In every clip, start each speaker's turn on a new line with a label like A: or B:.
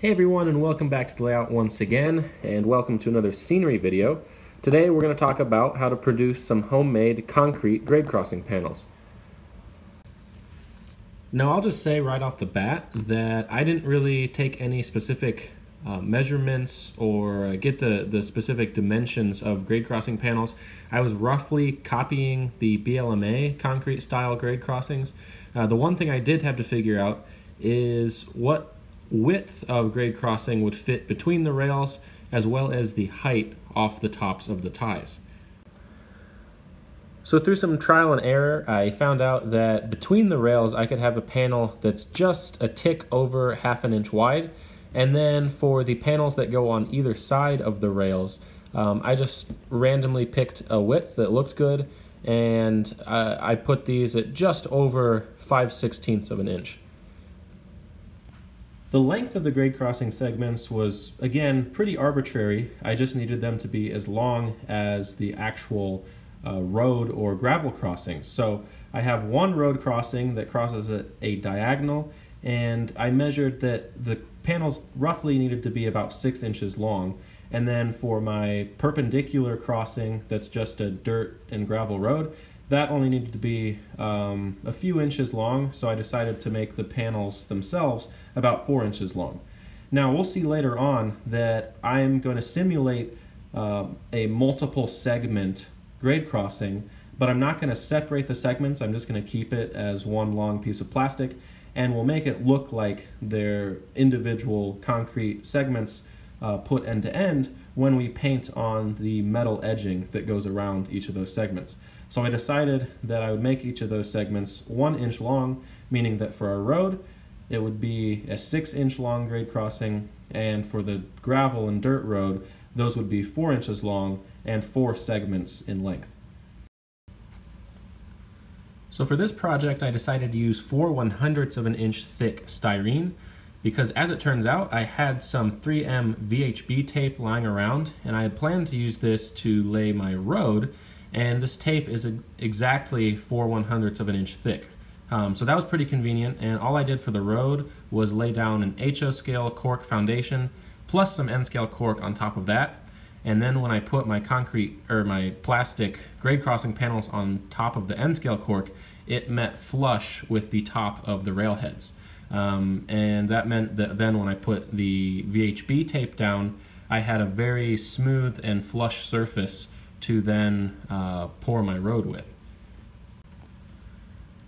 A: Hey everyone and welcome back to the layout once again and welcome to another scenery video. Today we're going to talk about how to produce some homemade concrete grade crossing panels. Now I'll just say right off the bat that I didn't really take any specific uh, measurements or uh, get the, the specific dimensions of grade crossing panels. I was roughly copying the BLMA concrete style grade crossings. Uh, the one thing I did have to figure out is what width of grade crossing would fit between the rails as well as the height off the tops of the ties. So through some trial and error, I found out that between the rails I could have a panel that's just a tick over half an inch wide. And then for the panels that go on either side of the rails, um, I just randomly picked a width that looked good and uh, I put these at just over 5 sixteenths of an inch. The length of the grade crossing segments was, again, pretty arbitrary. I just needed them to be as long as the actual uh, road or gravel crossings. So I have one road crossing that crosses a, a diagonal, and I measured that the panels roughly needed to be about six inches long. And then for my perpendicular crossing, that's just a dirt and gravel road, that only needed to be um, a few inches long, so I decided to make the panels themselves about four inches long. Now we'll see later on that I'm going to simulate uh, a multiple segment grade crossing, but I'm not going to separate the segments, I'm just going to keep it as one long piece of plastic, and we'll make it look like they're individual concrete segments uh, put end to end when we paint on the metal edging that goes around each of those segments. So I decided that I would make each of those segments one inch long, meaning that for our road, it would be a six inch long grade crossing, and for the gravel and dirt road, those would be four inches long and four segments in length. So for this project, I decided to use four one hundredths of an inch thick styrene because as it turns out, I had some 3M VHB tape lying around and I had planned to use this to lay my road and this tape is exactly 4 one hundredths of an inch thick. Um, so that was pretty convenient and all I did for the road was lay down an HO scale cork foundation plus some N scale cork on top of that and then when I put my concrete or my plastic grade crossing panels on top of the N scale cork it met flush with the top of the rail heads. Um, and that meant that then when I put the VHB tape down, I had a very smooth and flush surface to then uh, pour my road with.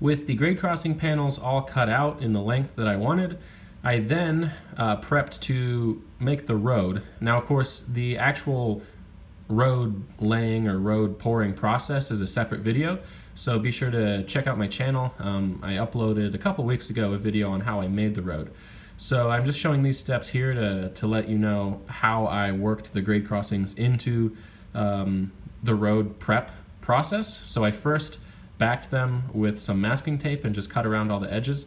A: With the grade crossing panels all cut out in the length that I wanted, I then uh, prepped to make the road. Now of course the actual road laying or road pouring process is a separate video, so be sure to check out my channel. Um, I uploaded a couple weeks ago a video on how I made the road. So I'm just showing these steps here to, to let you know how I worked the grade crossings into um, the road prep process. So I first backed them with some masking tape and just cut around all the edges.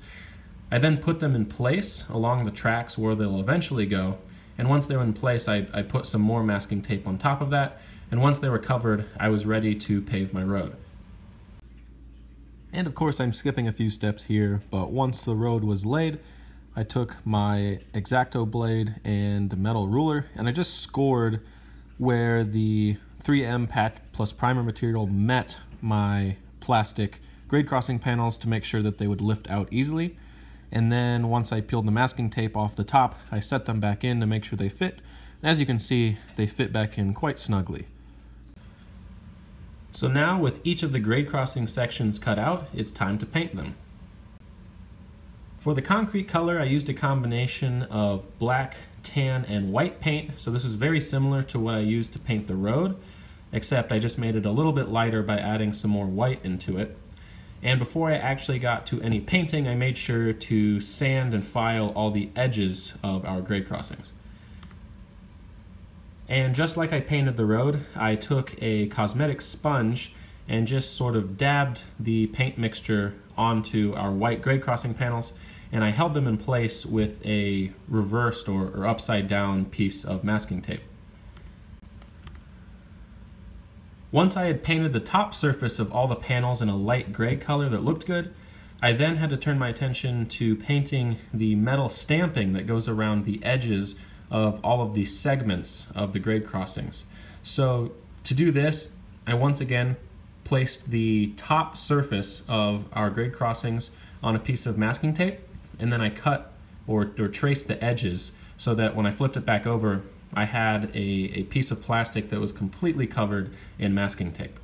A: I then put them in place along the tracks where they'll eventually go. And once they were in place, I, I put some more masking tape on top of that. And once they were covered, I was ready to pave my road. And of course I'm skipping a few steps here, but once the road was laid, I took my X-Acto blade and metal ruler and I just scored where the 3M patch plus primer material met my plastic grade crossing panels to make sure that they would lift out easily. And then once I peeled the masking tape off the top, I set them back in to make sure they fit. And as you can see, they fit back in quite snugly. So now with each of the grade crossing sections cut out, it's time to paint them. For the concrete color, I used a combination of black, tan, and white paint. So this is very similar to what I used to paint the road, except I just made it a little bit lighter by adding some more white into it. And before I actually got to any painting, I made sure to sand and file all the edges of our grade crossings. And just like I painted the road, I took a cosmetic sponge and just sort of dabbed the paint mixture onto our white grade crossing panels and I held them in place with a reversed or, or upside down piece of masking tape. Once I had painted the top surface of all the panels in a light gray color that looked good, I then had to turn my attention to painting the metal stamping that goes around the edges of all of the segments of the grade crossings. So to do this, I once again placed the top surface of our grade crossings on a piece of masking tape, and then I cut or, or traced the edges so that when I flipped it back over, I had a, a piece of plastic that was completely covered in masking tape.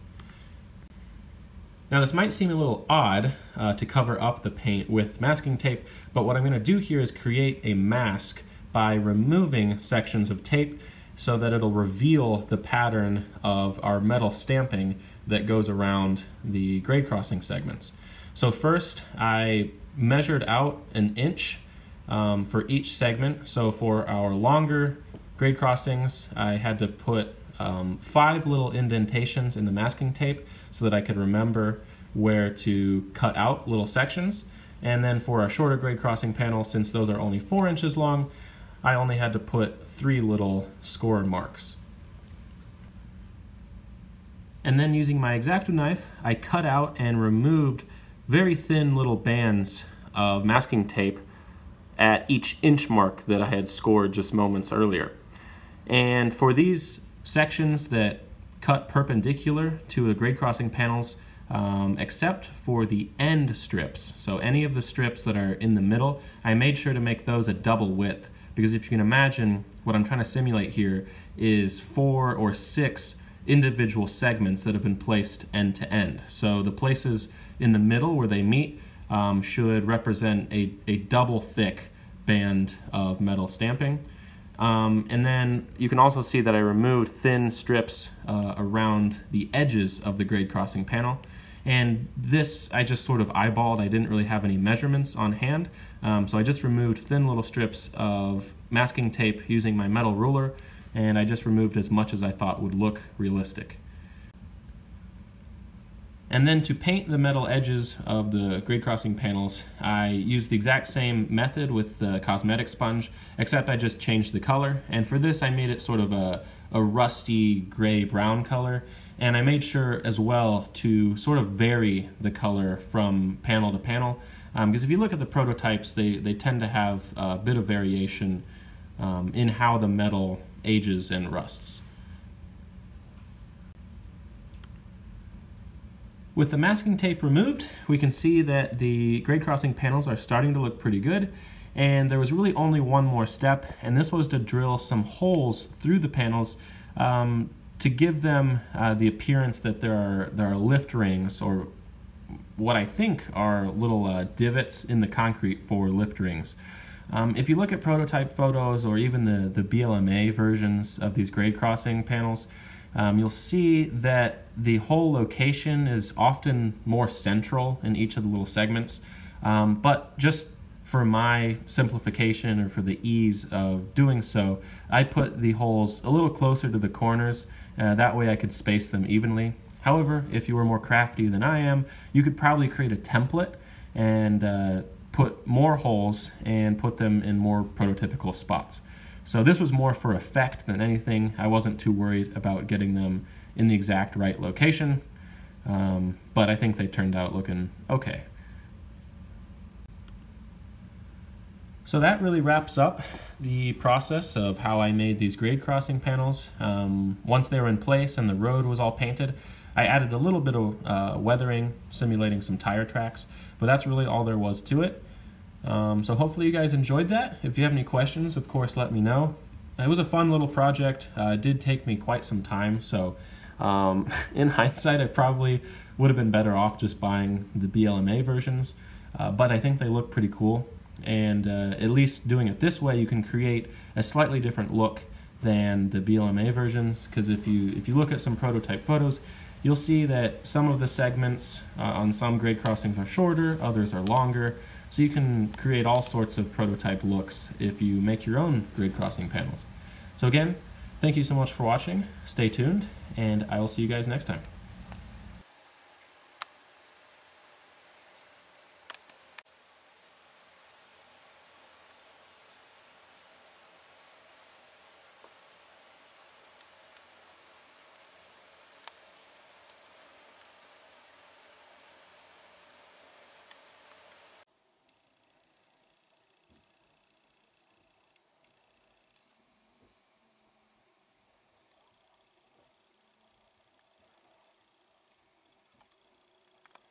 A: Now this might seem a little odd uh, to cover up the paint with masking tape, but what I'm going to do here is create a mask by removing sections of tape so that it'll reveal the pattern of our metal stamping that goes around the grade crossing segments. So first I measured out an inch um, for each segment. So for our longer grade crossings, I had to put um, five little indentations in the masking tape so that I could remember where to cut out little sections. And then for our shorter grade crossing panel, since those are only four inches long, I only had to put three little score marks. And then using my X-Acto knife, I cut out and removed very thin little bands of masking tape at each inch mark that I had scored just moments earlier. And for these sections that cut perpendicular to the grade crossing panels, um, except for the end strips, so any of the strips that are in the middle, I made sure to make those a double width because if you can imagine, what I'm trying to simulate here is four or six individual segments that have been placed end to end. So the places in the middle where they meet um, should represent a, a double thick band of metal stamping. Um, and then you can also see that I removed thin strips uh, around the edges of the grade crossing panel. And this I just sort of eyeballed. I didn't really have any measurements on hand. Um, so I just removed thin little strips of masking tape using my metal ruler and I just removed as much as I thought would look realistic. And then to paint the metal edges of the grade crossing panels, I used the exact same method with the cosmetic sponge, except I just changed the color. And for this, I made it sort of a, a rusty gray brown color. And I made sure as well to sort of vary the color from panel to panel. Because um, if you look at the prototypes, they, they tend to have a bit of variation um, in how the metal ages and rusts. With the masking tape removed, we can see that the grade crossing panels are starting to look pretty good. And there was really only one more step, and this was to drill some holes through the panels um, to give them uh, the appearance that there are there are lift rings or what I think are little uh, divots in the concrete for lift rings. Um, if you look at prototype photos or even the, the BLMA versions of these grade crossing panels, um, you'll see that the hole location is often more central in each of the little segments. Um, but just for my simplification or for the ease of doing so, I put the holes a little closer to the corners uh, that way I could space them evenly. However, if you were more crafty than I am, you could probably create a template and uh, put more holes and put them in more prototypical spots. So this was more for effect than anything. I wasn't too worried about getting them in the exact right location, um, but I think they turned out looking okay. So that really wraps up the process of how I made these grade crossing panels. Um, once they were in place and the road was all painted, I added a little bit of uh, weathering, simulating some tire tracks, but that's really all there was to it. Um, so hopefully you guys enjoyed that. If you have any questions, of course, let me know. It was a fun little project. Uh, it did take me quite some time, so um, in hindsight, I probably would have been better off just buying the BLMA versions, uh, but I think they look pretty cool and uh, at least doing it this way you can create a slightly different look than the BLMA versions because if you if you look at some prototype photos you'll see that some of the segments uh, on some grade crossings are shorter others are longer so you can create all sorts of prototype looks if you make your own grade crossing panels. So again thank you so much for watching. Stay tuned and I will see you guys next time